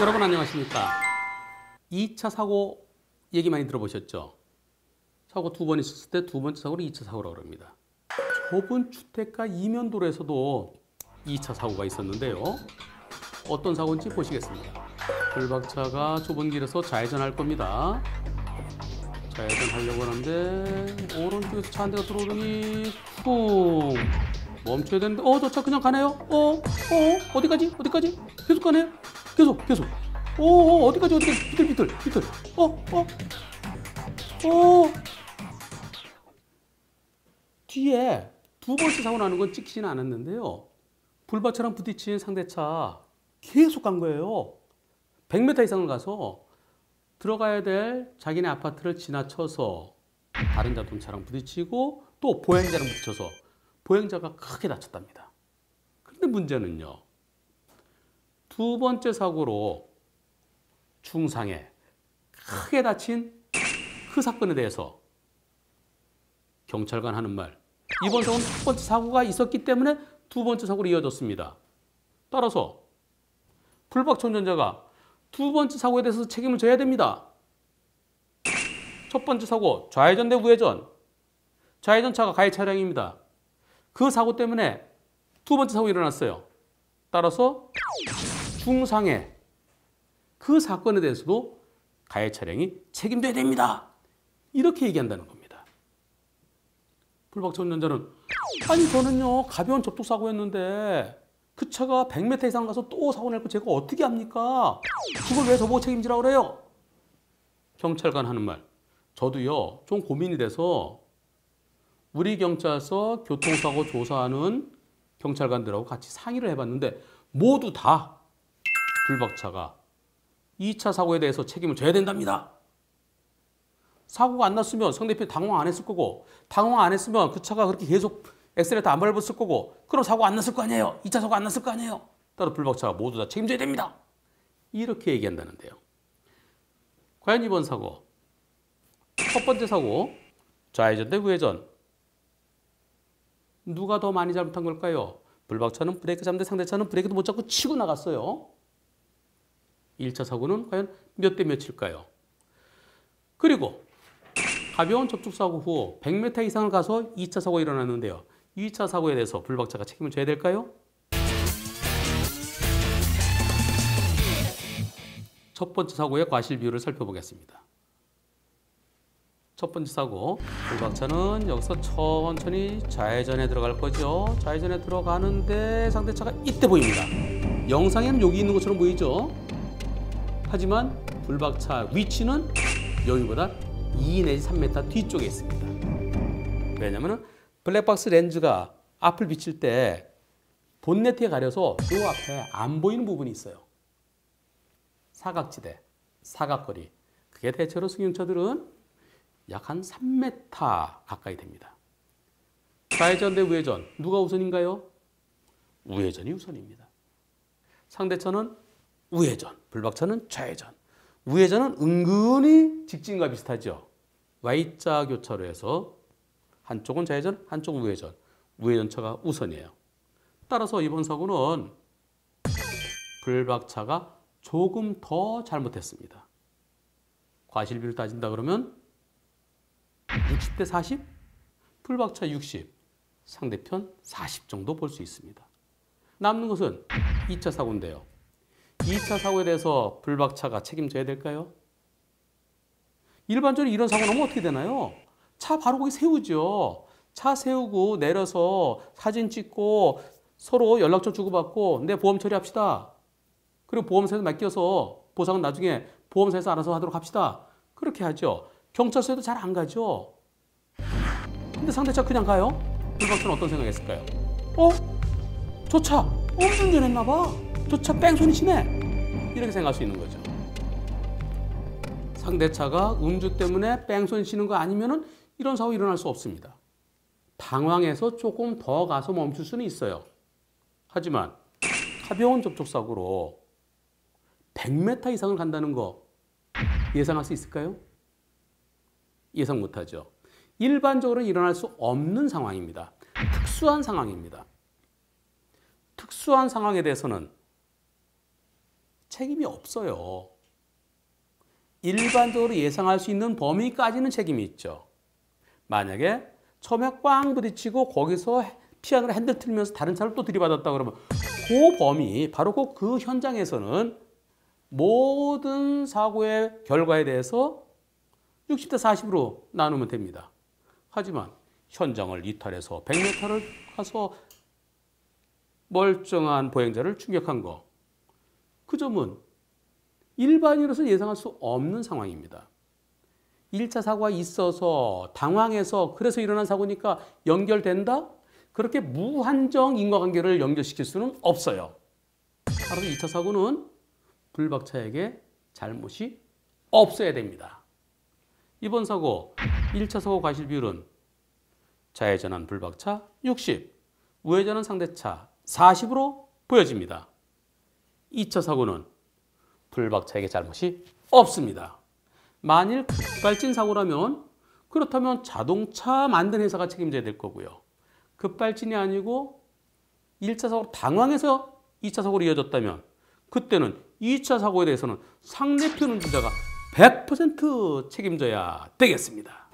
여러분 안녕하십니까? 2차 사고 얘기 많이 들어보셨죠? 사고 두 번 있었을 때 두 번째 사고를 2차 사고라고 합니다. 좁은 주택가 이면도로에서도 2차 사고가 있었는데요. 어떤 사고인지 보시겠습니다. 불박차가 좁은 길에서 좌회전할 겁니다. 좌회전 하려고 하는데 오른쪽에서 차 한 대가 들어오더니 쿵 멈춰야 되는데 어 저 차 그냥 가네요 어? 어? 어디까지? 어디까지? 계속 가네요 계속 계속 어, 어 어디까지 어디까지 비틀 비틀 비틀 어? 어? 어? 뒤에 두 번째 사고 나는 건 찍히지는 않았는데요 불박차랑 부딪힌 상대차 계속 간 거예요 100m 이상을 가서 들어가야 될 자기네 아파트를 지나쳐서 다른 자동차랑 부딪히고 또 보행자랑 부딪혀서 보행자가 크게 다쳤답니다. 그런데 문제는요. 두 번째 사고로 중상에 크게 다친 그 사건에 대해서 경찰관 하는 말. 이번 사고는 첫 번째 사고가 있었기 때문에 두 번째 사고로 이어졌습니다. 따라서 불박청전자가 두 번째 사고에 대해서 책임을 져야 됩니다. 첫 번째 사고 좌회전 대 우회전. 좌회전 차가 가해 차량입니다. 그 사고 때문에 두 번째 사고 일어났어요. 따라서 중상해 그 사건에 대해서도 가해 차량이 책임져야 됩니다. 이렇게 얘기한다는 겁니다. 불박청년자는 아니 저는요 가벼운 접촉 사고였는데 그 차가 100m 이상 가서 또 사고 낼거 제가 어떻게 합니까? 그걸 왜 저보고 책임지라고 그래요? 경찰관 하는 말. 저도요, 좀 고민이 돼서 우리 경찰서 교통사고 조사하는 경찰관들하고 같이 상의를 해봤는데 모두 다 불박차가 2차 사고에 대해서 책임을 져야 된답니다. 사고가 안 났으면 상대편이 당황 안 했을 거고 당황 안 했으면 그 차가 그렇게 계속 엑셀레이터 안 밟았을 거고 그럼 사고 안 났을 거 아니에요. 2차 사고 안 났을 거 아니에요. 따라 불박차가 모두 다 책임져야 됩니다. 이렇게 얘기한다는데요. 과연 이번 사고 첫 번째 사고 좌회전 대 우회전 누가 더 많이 잘못한 걸까요? 불박차는 브레이크 잡는데 상대차는 브레이크도 못 잡고 치고 나갔어요. 1차 사고는 과연 몇 대 몇일까요? 그리고 가벼운 접촉사고 후 100m 이상을 가서 2차 사고가 일어났는데요. 2차 사고에 대해서 불박차가 책임을 져야 될까요? 첫 번째 사고의 과실 비율을 살펴보겠습니다. 첫 번째 사고, 불박차는 여기서 천천히 좌회전에 들어갈 거죠. 좌회전에 들어가는데 상대차가 이때 보입니다. 영상에는 여기 있는 것처럼 보이죠. 하지만 불박차 위치는 여기보다 2 내지 3m 뒤쪽에 있습니다. 왜냐하면 블랙박스 렌즈가 앞을 비칠 때 본네트에 가려서 요 앞에 안 보이는 부분이 있어요. 사각지대, 사각거리. 그게 대체로 승용차들은 약 한 3m 가까이 됩니다. 좌회전 대 우회전, 누가 우선인가요? 우회전이 우선입니다. 상대차는 우회전, 불박차는 좌회전. 우회전은 은근히 직진과 비슷하죠. Y자 교차로에서 한쪽은 좌회전, 한쪽은 우회전. 우회전차가 우선이에요. 따라서 이번 사고는 불박차가 조금 더 잘못했습니다. 과실비를 따진다 그러면 60대 40? 불박차 60, 상대편 40 정도 볼 수 있습니다. 남는 것은 2차 사고인데요. 2차 사고에 대해서 불박차가 책임져야 될까요? 일반적으로 이런 사고 나면 어떻게 되나요? 차 바로 거기 세우죠. 차 세우고 내려서 사진 찍고 서로 연락처 주고받고 내 보험 처리합시다. 그리고 보험사에서 맡겨서 보상은 나중에 보험사에서 알아서 하도록 합시다. 그렇게 하죠. 경찰서에도 잘 안 가죠. 근데 상대차 그냥 가요? 불박차는 어떤 생각했을까요? 어? 저 차 엄청 전했나 봐. 저 차 뺑소니 치네. 이렇게 생각할 수 있는 거죠. 상대차가 음주 때문에 뺑소니 치는 거 아니면은 이런 사고 일어날 수 없습니다. 당황해서 조금 더 가서 멈출 수는 있어요. 하지만 가벼운 접촉 사고로 100m 이상을 간다는 거 예상할 수 있을까요? 예상 못하죠. 일반적으로 일어날 수 없는 상황입니다. 특수한 상황입니다. 특수한 상황에 대해서는 책임이 없어요. 일반적으로 예상할 수 있는 범위까지는 책임이 있죠. 만약에 처음에 꽝 부딪히고 거기서 피아노를 핸들 틀면서 다른 차를 또 들이받았다 그러면 그 범위, 바로 그, 그 현장에서는 모든 사고의 결과에 대해서 60대 40으로 나누면 됩니다. 하지만 현장을 이탈해서 100m를 가서 멀쩡한 보행자를 충격한 거. 그 점은 일반인으로서 예상할 수 없는 상황입니다. 1차 사고가 있어서 당황해서 그래서 일어난 사고니까 연결된다? 그렇게 무한정 인과관계를 연결시킬 수는 없어요. 따라서 2차 사고는 불박차에게 잘못이 없어야 됩니다. 이번 사고 1차 사고 과실 비율은 좌회전한 불박차 60, 우회전한 상대차 40으로 보여집니다. 2차 사고는 불박차에게 잘못이 없습니다. 만일 급발진 사고라면 그렇다면 자동차 만든 회사가 책임져야 될 거고요. 급발진이 아니고 1차 사고로 당황해서 2차 사고로 이어졌다면 그때는 2차 사고에 대해서는 상대편 운전자가 100% 책임져야 되겠습니다.